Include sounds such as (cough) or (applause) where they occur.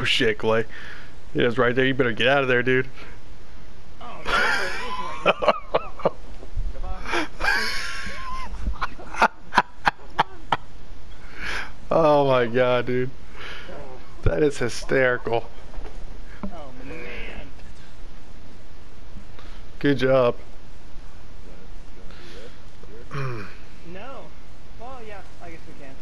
Oh shit, Clay. It is right there. You better get out of there, dude. (laughs) Oh, my god, dude. That is hysterical. Good job. no. Well, yeah, I guess we can.